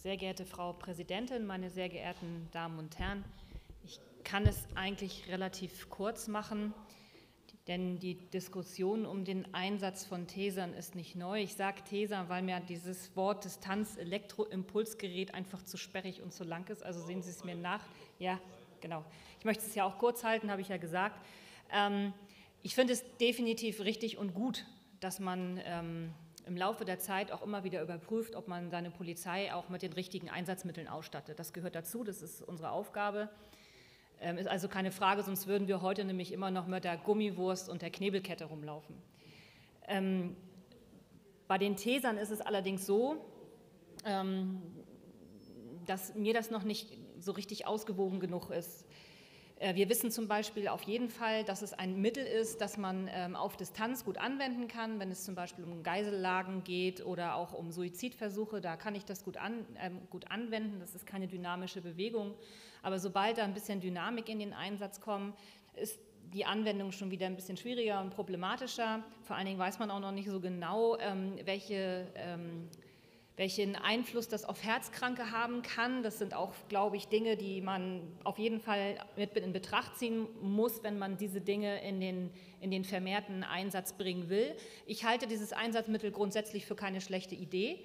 Sehr geehrte Frau Präsidentin, meine sehr geehrten Damen und Herren, ich kann es eigentlich relativ kurz machen, denn die Diskussion um den Einsatz von Tesern ist nicht neu. Ich sage Teser, weil mir dieses Wort Distanz-Elektroimpulsgerät einfach zu sperrig und zu lang ist. Also sehen Sie es mir nach. Ja, genau. Ich möchte es ja auch kurz halten, habe ich ja gesagt. Ähm, ich finde es definitiv richtig und gut, dass man ähm, im Laufe der Zeit auch immer wieder überprüft, ob man seine Polizei auch mit den richtigen Einsatzmitteln ausstattet. Das gehört dazu, das ist unsere Aufgabe. Ähm, ist also keine Frage, sonst würden wir heute nämlich immer noch mit der Gummiwurst und der Knebelkette rumlaufen. Ähm, bei den Tesern ist es allerdings so, ähm, dass mir das noch nicht so richtig ausgewogen genug ist. Äh, wir wissen zum Beispiel auf jeden Fall, dass es ein Mittel ist, das man ähm, auf Distanz gut anwenden kann, wenn es zum Beispiel um Geisellagen geht oder auch um Suizidversuche. Da kann ich das gut, an, äh, gut anwenden. Das ist keine dynamische Bewegung. Aber sobald da ein bisschen Dynamik in den Einsatz kommt, ist die Anwendung schon wieder ein bisschen schwieriger und problematischer. Vor allen Dingen weiß man auch noch nicht so genau, ähm, welche ähm, welchen Einfluss das auf Herzkranke haben kann. Das sind auch, glaube ich, Dinge, die man auf jeden Fall mit in Betracht ziehen muss, wenn man diese Dinge in den, in den vermehrten Einsatz bringen will. Ich halte dieses Einsatzmittel grundsätzlich für keine schlechte Idee.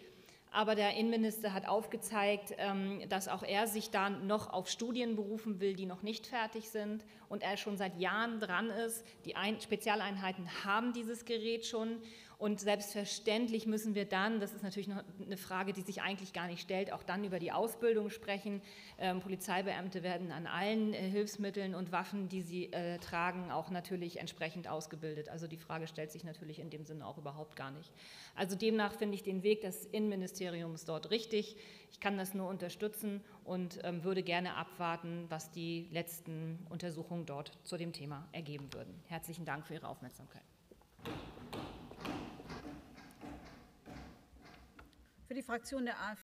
Aber der Innenminister hat aufgezeigt, ähm, dass auch er sich da noch auf Studien berufen will, die noch nicht fertig sind und er schon seit Jahren dran ist. Die Spezialeinheiten haben dieses Gerät schon und selbstverständlich müssen wir dann, das ist natürlich noch eine Frage, die sich eigentlich gar nicht stellt, auch dann über die Ausbildung sprechen. Ähm, Polizeibeamte werden an allen äh, Hilfsmitteln und Waffen, die sie äh, tragen, auch natürlich entsprechend ausgebildet. Also die Frage stellt sich natürlich in dem Sinne auch überhaupt gar nicht. Also demnach finde ich den Weg des Innenministeriums dort richtig. Ich kann das nur unterstützen und ähm, würde gerne abwarten, was die letzten Untersuchungen dort zu dem Thema ergeben würden. Herzlichen Dank für Ihre Aufmerksamkeit. Für die Fraktion der AfD